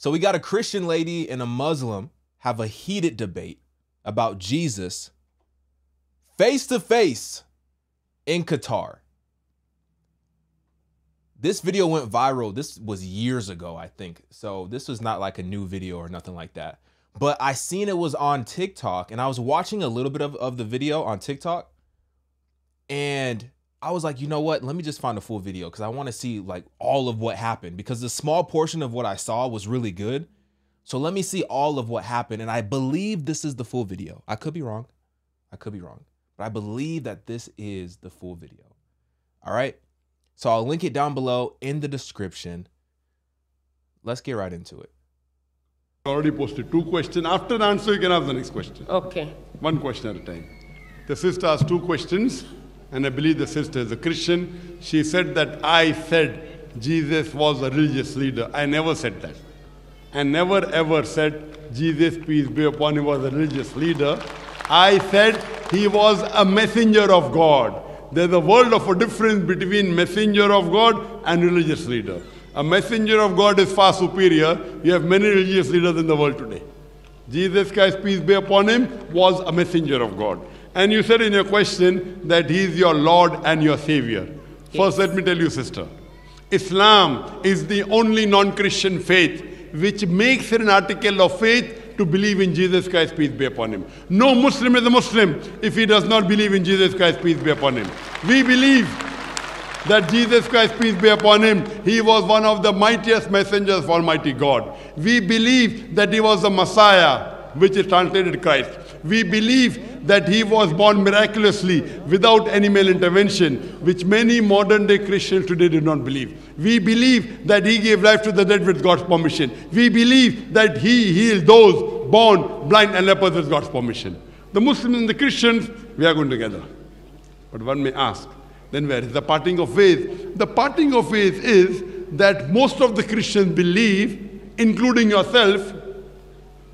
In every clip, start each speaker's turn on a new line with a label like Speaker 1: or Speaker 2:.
Speaker 1: So we got a Christian lady and a Muslim have a heated debate about Jesus face to face in Qatar. This video went viral. This was years ago, I think. So this was not like a new video or nothing like that. But I seen it was on TikTok and I was watching a little bit of, of the video on TikTok. And I was like, you know what? Let me just find a full video because I want to see like all of what happened because the small portion of what I saw was really good. So let me see all of what happened. And I believe this is the full video. I could be wrong. I could be wrong. But I believe that this is the full video. All right. So I'll link it down below in the description. Let's get right into it.
Speaker 2: Already posted two questions. After the answer, you can ask the next question.
Speaker 3: Okay.
Speaker 2: One question at a time. The sister asked two questions, and I believe the sister is a Christian. She said that I said Jesus was a religious leader. I never said that. I never ever said Jesus, peace be upon him, was a religious leader. I said he was a messenger of God. There's a world of a difference between messenger of God and religious leader. A messenger of God is far superior. You have many religious leaders in the world today. Jesus Christ, peace be upon him, was a messenger of God. And you said in your question that he is your Lord and your Savior. First, let me tell you, sister. Islam is the only non Christian faith which makes it an article of faith to believe in Jesus Christ, peace be upon him. No Muslim is a Muslim if he does not believe in Jesus Christ, peace be upon him. We believe that Jesus Christ, peace be upon him, he was one of the mightiest messengers of Almighty God. We believe that he was the Messiah, which is translated Christ. We believe that he was born miraculously without any male intervention, which many modern day Christians today do not believe. We believe that he gave life to the dead with God's permission. We believe that he healed those born blind and lepers with God's permission. The Muslims and the Christians, we are going together. But one may ask, then where is the parting of ways? The parting of ways is that most of the Christians believe, including yourself,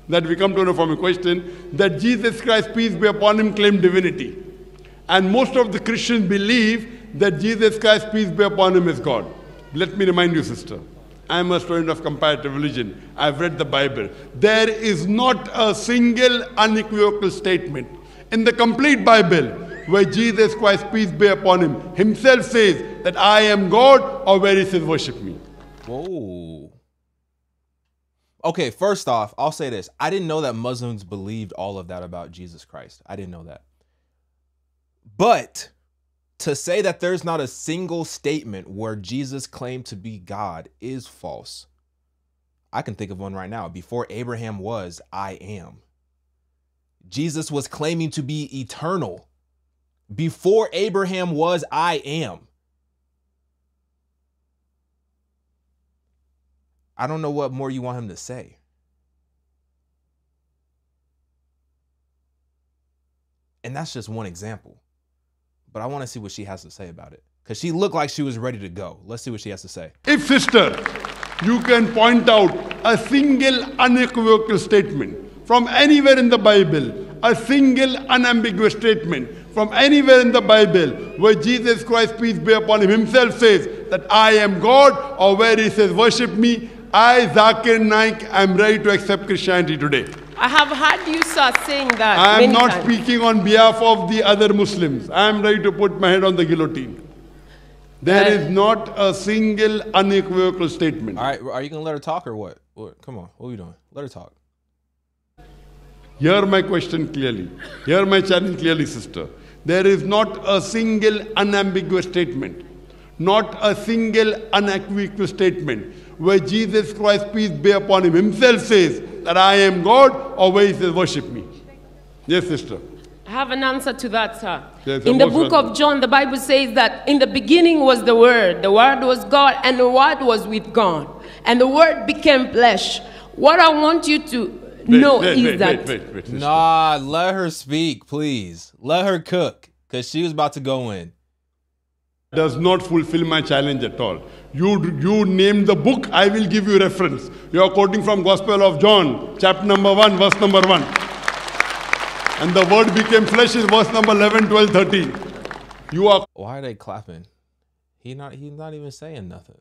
Speaker 2: that we come to know from a question, that Jesus Christ, peace be upon him, claimed divinity. And most of the Christians believe that Jesus Christ, peace be upon him, is God. Let me remind you, sister. I am a student of comparative religion. I've read the Bible. There is not a single unequivocal statement in the complete Bible where Jesus Christ, peace be upon him, himself says that I am God or where he says worship me.
Speaker 1: Whoa. Okay, first off, I'll say this. I didn't know that Muslims believed all of that about Jesus Christ. I didn't know that. But to say that there's not a single statement where Jesus claimed to be God is false. I can think of one right now. Before Abraham was, I am. Jesus was claiming to be eternal. Before Abraham was, I am. I don't know what more you want him to say. And that's just one example. But I want to see what she has to say about it. Because she looked like she was ready to go. Let's see what she has to say.
Speaker 2: If, sister, you can point out a single unequivocal statement from anywhere in the Bible, a single unambiguous statement from anywhere in the Bible where Jesus Christ, peace be upon him, himself says that I am God, or where he says, worship me, I, Zakir Naik, am ready to accept Christianity today.
Speaker 3: I have heard you, sir, saying that.
Speaker 2: I am not
Speaker 3: times.
Speaker 2: speaking on behalf of the other Muslims. I am ready to put my head on the guillotine. There
Speaker 3: Uh,
Speaker 2: is not a single unequivocal statement.
Speaker 1: All right, are you going to let her talk or what? what? Come on, what are you doing? Let her talk.
Speaker 2: Hear my question clearly. Hear my challenge clearly, sister. There is not a single unambiguous statement, not a single unequivocal statement where Jesus Christ, peace be upon him, himself says that I am God or where he says, worship me. Yes, sister.
Speaker 3: I have an answer to that, sir.
Speaker 2: Yes,
Speaker 3: in the book
Speaker 2: welcome.
Speaker 3: of John, the Bible says that in the beginning was the Word, the Word was God, and the Word was with God, and the Word became flesh. What I want you to
Speaker 2: Wait,
Speaker 3: know
Speaker 2: wait,
Speaker 3: is
Speaker 2: wait,
Speaker 3: that
Speaker 2: wait, wait, wait.
Speaker 1: Nah, let her speak, please. Let her cook because she was about to go in.
Speaker 2: Does not fulfill my challenge at all. You, you name the book, I will give you reference. You are quoting from Gospel of John, chapter number 1, verse number 1. And the word became flesh is verse number 11, 12, 13. You are
Speaker 1: Why are they clapping? He not he's not even saying nothing.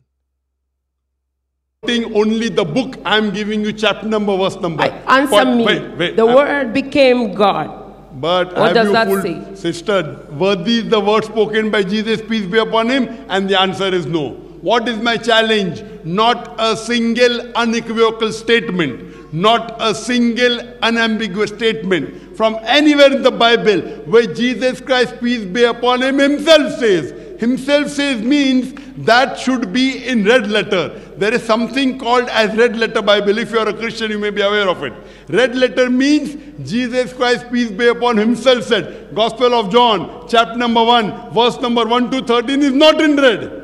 Speaker 2: quoting only the book. I'm giving you chapter number, verse number.
Speaker 3: I, answer
Speaker 2: But-
Speaker 3: me.
Speaker 2: Wait, wait.
Speaker 3: the
Speaker 2: I-
Speaker 3: word became God.
Speaker 2: But
Speaker 3: What
Speaker 2: have
Speaker 3: does
Speaker 2: you
Speaker 3: that say?
Speaker 2: sister, were these the words spoken by Jesus, peace be upon him? And the answer is no. What is my challenge? Not a single unequivocal statement, not a single unambiguous statement from anywhere in the Bible where Jesus Christ, peace be upon him, himself says. Himself says means that should be in red letter. There is something called as red letter Bible. If you are a Christian, you may be aware of it. Red letter means Jesus Christ, peace be upon himself said. Gospel of John, chapter number 1, verse number 1 to 13 is not in red.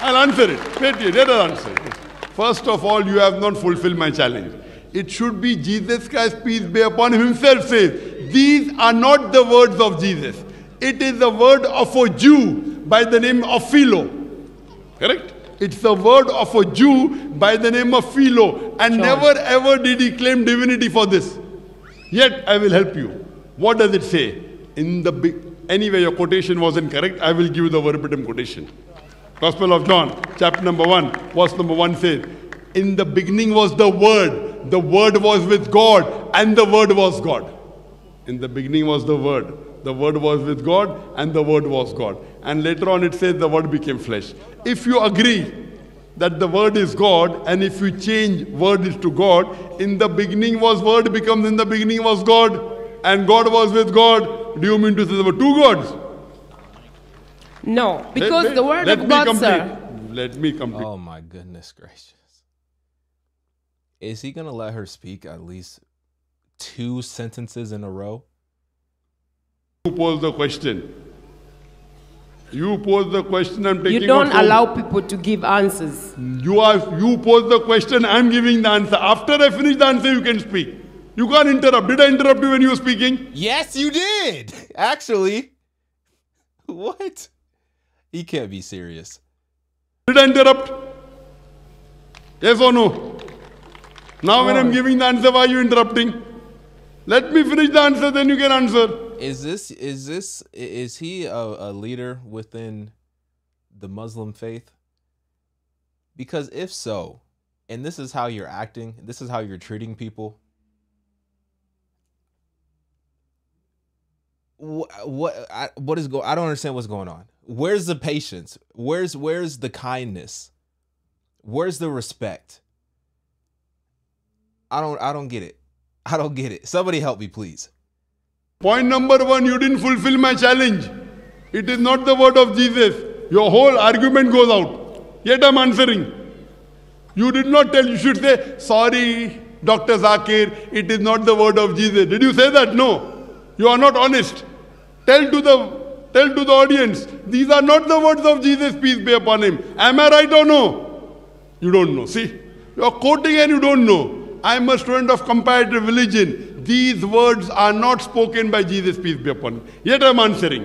Speaker 2: I'll answer it. Wait let us answer it. First of all, you have not fulfilled my challenge. It should be Jesus Christ, peace be upon himself says, These are not the words of Jesus. It is the word of a Jew by the name of Philo. Correct? It's the word of a Jew by the name of Philo. And
Speaker 3: Sure.
Speaker 2: never ever did he claim divinity for this. Yet I will help you. What does it say? In the big, anyway, your quotation wasn't correct. I will give you the verbatim quotation. Gospel of John, chapter number 1, verse number 1 says, In the beginning was the Word, the Word was with God, and the Word was God. In the beginning was the Word, the Word was with God, and the Word was God. And later on it says the Word became flesh. If you agree that the Word is God, and if you change Word is to God, in the beginning was Word becomes in the beginning was God, and God was with God. Do you mean to say there were two gods?
Speaker 3: No, because
Speaker 2: let-
Speaker 3: the word
Speaker 2: let
Speaker 3: of
Speaker 2: me
Speaker 3: God,
Speaker 2: complete.
Speaker 3: sir.
Speaker 2: Let me complete.
Speaker 1: Oh my goodness gracious. Is he gonna let her speak at least two sentences in a row?
Speaker 2: You pose the question. You pose the question. I'm taking.
Speaker 3: You don't
Speaker 2: out
Speaker 3: allow people to give answers.
Speaker 2: You are. You pose the question. I'm giving the answer. After I finish the answer, you can speak. You can't interrupt. Did I interrupt you when you were speaking?
Speaker 1: Yes, you did. Actually. What? He can't be serious.
Speaker 2: Did I interrupt? Yes or no? Now, when I'm giving the answer, why are you interrupting? Let me finish the answer, then you can answer.
Speaker 1: Is this is this is he a, a leader within the Muslim faith? Because if so, and this is how you're acting, this is how you're treating people. What what I, what is go? I don't understand what's going on. Where's the patience? Where's where's the kindness? Where's the respect? I don't I don't get it. I don't get it. Somebody help me, please.
Speaker 2: Point number one, you didn't fulfill my challenge. It is not the word of Jesus. Your whole argument goes out. Yet I'm answering. You did not tell, you should say, sorry, Dr. Zakir, it is not the word of Jesus. Did you say that? No. You are not honest. Tell to the tell to the audience, these are not the words of Jesus, peace be upon him. Am I right or no? You don't know. See, you are quoting and you don't know. I am a student of comparative religion. These words are not spoken by Jesus, peace be upon him. Yet I am answering.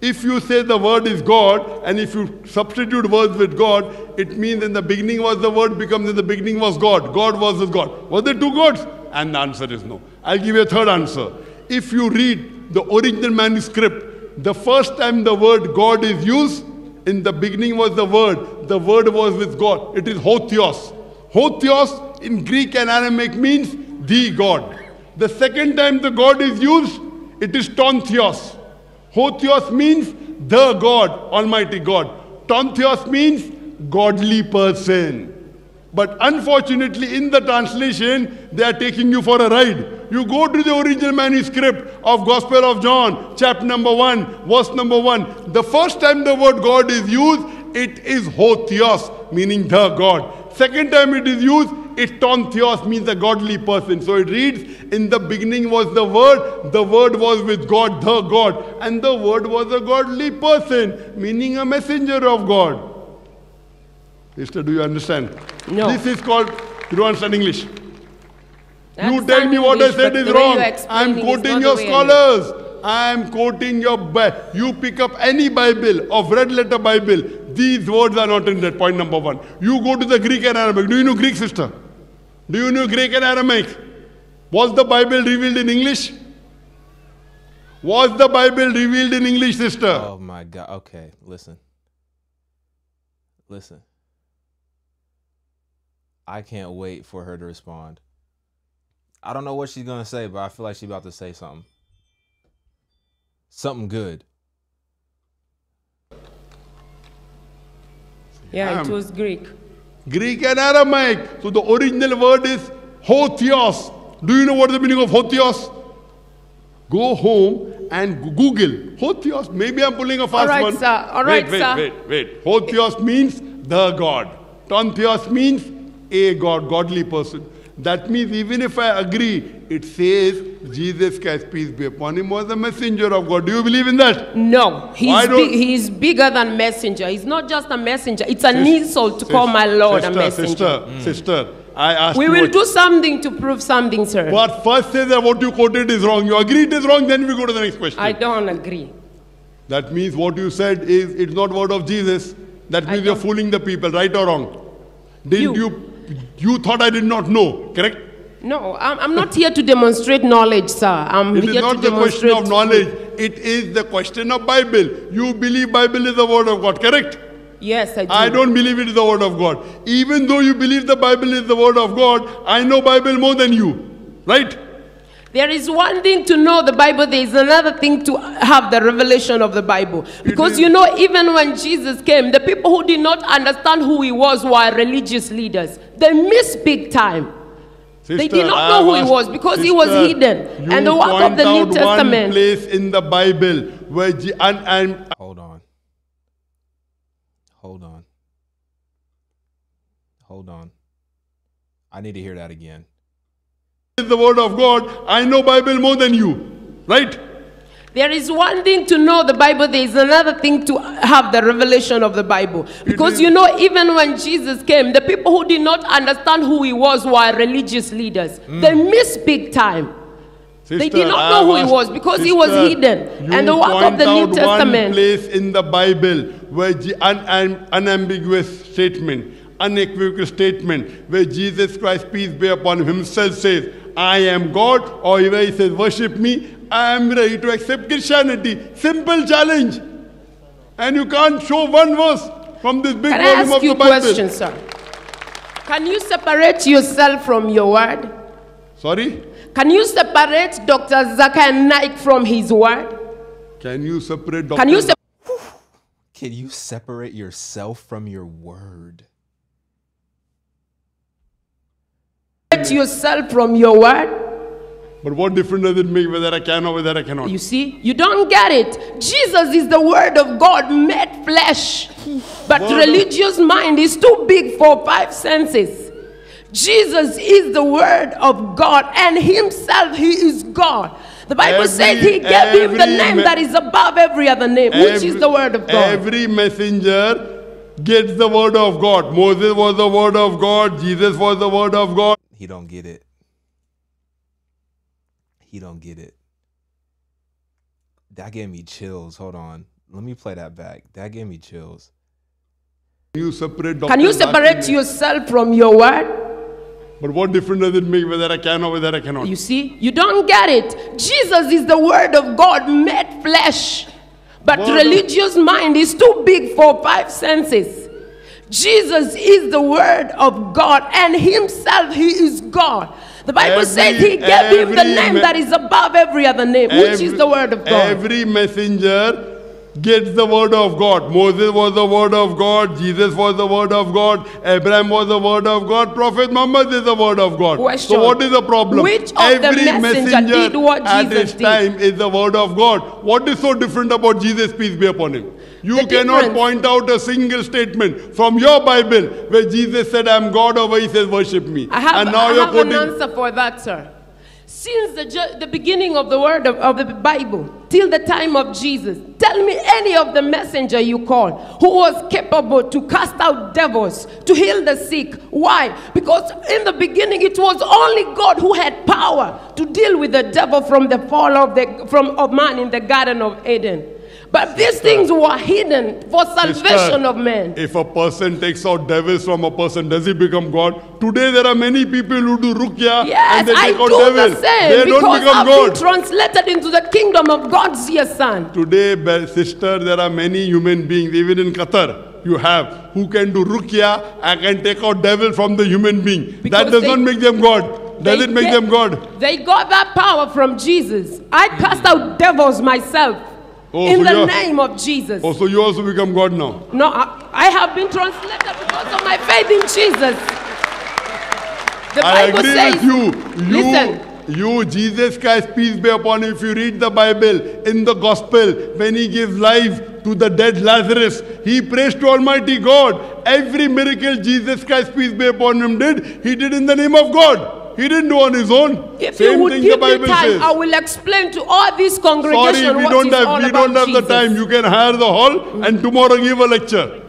Speaker 2: If you say the word is God, and if you substitute words with God, it means in the beginning was the word, becomes in the beginning was God. God was with God. Was there two gods? And the answer is no. I'll give you a third answer. If you read the original manuscript, the first time the word God is used, in the beginning was the word, the word was with God. It is Hotheos. Hotheos in Greek and Aramaic means the God. The second time the God is used, it is Tontheos. Hotheos means the God, Almighty God. Tontheos means godly person. But unfortunately, in the translation, they are taking you for a ride. You go to the original manuscript of Gospel of John, chapter number 1, verse number 1. The first time the word God is used, it is Hotheos, meaning the God. Second time it is used, it's Tontheos, means a godly person. So it reads, in the beginning was the Word, the Word was with God, the God, and the Word was a godly person, meaning a messenger of God. Sister, do you understand?
Speaker 3: No.
Speaker 2: This is called, you don't understand English.
Speaker 3: That's
Speaker 2: you tell me what I said is wrong. I'm quoting your
Speaker 3: way I
Speaker 2: scholars. I'm quoting your Bible. You pick up any Bible of red letter Bible. These words are not in that. Point number one. You go to the Greek and Aramaic. Do you know Greek, sister? Do you know Greek and Aramaic? Was the Bible revealed in English? Was the Bible revealed in English, sister?
Speaker 1: Oh my god. Okay, listen. Listen. I can't wait for her to respond. I don't know what she's gonna say, but I feel like she's about to say something. Something good.
Speaker 3: Yeah, it
Speaker 2: Um,
Speaker 3: was Greek.
Speaker 2: Greek and Aramaic. So the original word is hotheos. Do you know what the meaning of hotheos? Go home and Google hotheos. Maybe I'm pulling a fast
Speaker 3: right,
Speaker 2: one.
Speaker 3: sir. All
Speaker 2: wait,
Speaker 3: right,
Speaker 2: wait,
Speaker 3: sir.
Speaker 2: Wait, wait, Hotheos means the God. Tontheos means a God, godly person. That means even if I agree, it says Jesus Christ, peace be upon him, was the messenger of God. Do you believe in that?
Speaker 3: No, he's,
Speaker 2: Why
Speaker 3: big, he's bigger than messenger. He's not just a messenger. It's an insult to
Speaker 2: Sis-
Speaker 3: call my Lord
Speaker 2: sister,
Speaker 3: a messenger.
Speaker 2: Sister, mm. sister, I asked
Speaker 3: We
Speaker 2: you
Speaker 3: will
Speaker 2: what-
Speaker 3: do something to prove something, sir.
Speaker 2: But first say that what you quoted is wrong. You agree it is wrong, then we go to the next question.
Speaker 3: I don't agree.
Speaker 2: that means what you said is it's not word of Jesus. That means you're fooling the people, right or wrong? Didn't
Speaker 3: You.
Speaker 2: you you thought I did not know, correct?
Speaker 3: No, I'm, I'm not here to demonstrate knowledge, sir. I'm
Speaker 2: It
Speaker 3: here
Speaker 2: is not
Speaker 3: to
Speaker 2: the question
Speaker 3: demonstrate.
Speaker 2: of knowledge. It is the question of Bible. You believe Bible is the word of God, correct?
Speaker 3: Yes, I do.
Speaker 2: I don't believe it is the word of God. Even though you believe the Bible is the word of God, I know Bible more than you, right?
Speaker 3: There is one thing to know the Bible, there is another thing to have the revelation of the Bible. Because you know, even when Jesus came, the people who did not understand who he was were religious leaders. They missed big time. They did not know who he
Speaker 2: was-
Speaker 3: was because he was hidden. And the work of the New
Speaker 2: out One
Speaker 3: Testament.
Speaker 2: place in the Bible where Je- and, and
Speaker 1: Hold on. Hold on. Hold on. I need to hear that again.
Speaker 2: is the word of God. I know Bible more than you, right?
Speaker 3: There is one thing to know the Bible, there is another thing to have the revelation of the Bible. Because you know, even when Jesus came, the people who did not understand who he was were religious leaders. Mm. They missed big time. They did not know who he was because he was hidden. And the work of the New Testament.
Speaker 2: place in the Bible where Je- un, un, unambiguous statement, unequivocal statement, where Jesus Christ, peace be upon him, himself says, I am God, or where he says, worship me, I am ready to accept Christianity. Simple challenge. And you can't show one verse from this big
Speaker 3: Can I
Speaker 2: volume
Speaker 3: ask
Speaker 2: of
Speaker 3: you
Speaker 2: the
Speaker 3: a
Speaker 2: Bible.
Speaker 3: question, sir? Can you separate yourself from your word?
Speaker 2: Sorry?
Speaker 3: Can you separate Dr. Zachary Naik from his word?
Speaker 2: Can you separate
Speaker 3: Can you
Speaker 2: Dr.
Speaker 3: separate
Speaker 1: Can you separate yourself from your word?
Speaker 3: Separate yourself from your word?
Speaker 2: But what difference does it make whether I can or whether I cannot?
Speaker 3: You see, you don't get it. Jesus is the Word of God made flesh. But
Speaker 2: Word of-
Speaker 3: religious mind is too big for five senses. Jesus is the Word of God, and Himself, He is God. The Bible
Speaker 2: Every-
Speaker 3: says He gave Him the name
Speaker 2: me-
Speaker 3: that is above every other name, which is the Word of God.
Speaker 2: Every messenger gets the word of God. Moses was the word of God. Jesus was the word of God.
Speaker 1: He don't get it. He don't get it. That gave me chills. Hold on. Let me play that back. That gave me chills.
Speaker 2: You separate.
Speaker 3: Can you separate yourself from your Word?
Speaker 2: But what difference does it make whether I can or whether I cannot?
Speaker 3: You see, you don't get it. Jesus is the Word of God made flesh. But
Speaker 2: Word
Speaker 3: religious mind is too big for five senses. Jesus is the Word of God, and Himself, He is God. The Bible
Speaker 2: Every-
Speaker 3: says He gave Him the name that is above every other name, which is the Word of God.
Speaker 2: Every messenger gets the word of God. Moses was the word of God. Jesus was the word of God. Abraham was the word of God. Prophet Muhammad is the word of God.
Speaker 3: Question.
Speaker 2: So what is the problem?
Speaker 3: Which of the
Speaker 2: Every
Speaker 3: messenger did what
Speaker 2: at
Speaker 3: Jesus
Speaker 2: his
Speaker 3: did?
Speaker 2: time is the word of God. What is so different about Jesus? Peace be upon him. You
Speaker 3: The
Speaker 2: cannot
Speaker 3: difference-
Speaker 2: point out a single statement from your Bible where Jesus said, "I am God," or where He says, "Worship me."
Speaker 3: I have,
Speaker 2: and now
Speaker 3: I
Speaker 2: you're
Speaker 3: have an answer for that, sir. Since the, the beginning of the word of, of the Bible till the time of Jesus, tell me any of the messenger you call who was capable to cast out devils, to heal the sick. Why? Because in the beginning it was only God who had power to deal with the devil from the fall of, the, from, of man in the Garden of Eden. But these things were hidden for salvation
Speaker 2: Sister,
Speaker 3: of men.
Speaker 2: If a person takes out devils from a person, does he become God? Today there are many people who do ruqya
Speaker 3: Yes,
Speaker 2: and they
Speaker 3: I
Speaker 2: take out
Speaker 3: do
Speaker 2: devils.
Speaker 3: the
Speaker 2: they don't become God.
Speaker 3: translated into the kingdom of God's dear son.
Speaker 2: Today, sister, there are many human beings, even in Qatar. you have who can do ruqya and can take out devil from the human being.
Speaker 3: Because
Speaker 2: that does
Speaker 3: they-
Speaker 2: not make them God. Does it make
Speaker 3: get-
Speaker 2: them God?
Speaker 3: They got that power from Jesus. I cast mm. out devils myself
Speaker 2: Oh,
Speaker 3: in
Speaker 2: so
Speaker 3: the name of Jesus.
Speaker 2: Oh, so you also become God now.
Speaker 3: No, I, I have been translated because of my faith in Jesus. The
Speaker 2: I
Speaker 3: Bible
Speaker 2: agree
Speaker 3: says,
Speaker 2: with you. You,
Speaker 3: listen,
Speaker 2: you, Jesus Christ, peace be upon you. If you read the Bible in the Gospel, when he gives life to the dead Lazarus, he prays to Almighty God. Every miracle Jesus Christ, peace be upon him, did, he did in the name of God. He didn't do on his own.
Speaker 3: if
Speaker 2: Same
Speaker 3: you would
Speaker 2: thing
Speaker 3: give
Speaker 2: the
Speaker 3: me time,
Speaker 2: says.
Speaker 3: I will explain to all these congregations
Speaker 2: Sorry, we
Speaker 3: what
Speaker 2: don't
Speaker 3: is
Speaker 2: have,
Speaker 3: all
Speaker 2: we
Speaker 3: about
Speaker 2: don't have the time. You can hire the hall and tomorrow give a lecture.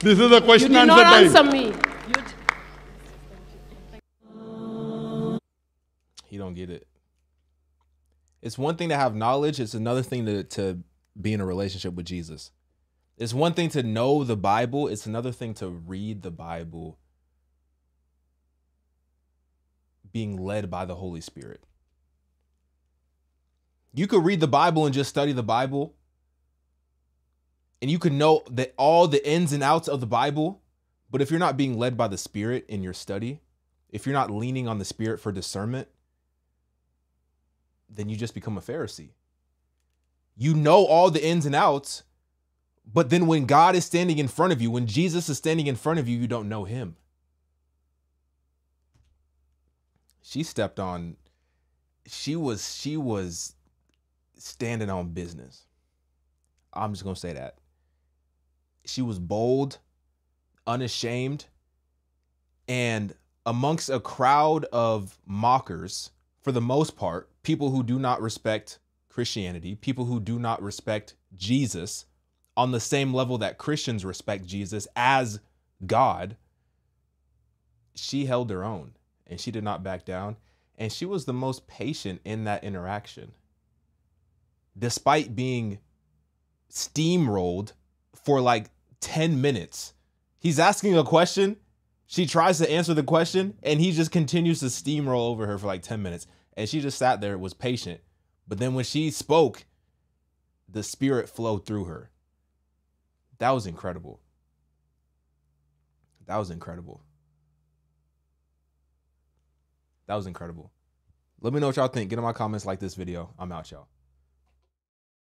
Speaker 2: This is a
Speaker 3: You
Speaker 2: question
Speaker 3: did
Speaker 2: answer
Speaker 3: not
Speaker 2: time.
Speaker 3: answer me. You
Speaker 1: He don't get it. It's one thing to have knowledge, it's another thing to, to be in a relationship with Jesus. It's one thing to know the Bible, it's another thing to read the Bible being led by the Holy Spirit. You could read the Bible and just study the Bible, and you could know that all the ins and outs of the Bible, but if you're not being led by the Spirit in your study, if you're not leaning on the Spirit for discernment, then you just become a Pharisee. You know all the ins and outs, but then when God is standing in front of you, when Jesus is standing in front of you, you don't know him. She stepped on she was she was standing on business. I'm just to say that. She was bold, unashamed, and amongst a crowd of mockers, for the most part, people who do not respect Christianity, people who do not respect Jesus on the same level that Christians respect Jesus as God, she held her own and she did not back down. And she was the most patient in that interaction. Despite being steamrolled for like 10 minutes, he's asking a question. She tries to answer the question and he just continues to steamroll over her for like 10 minutes. And she just sat there, was patient. But then when she spoke, the spirit flowed through her. That was incredible. That was incredible. That was incredible. Let me know what y'all think. Get in my comments, like this video. I'm out, y'all.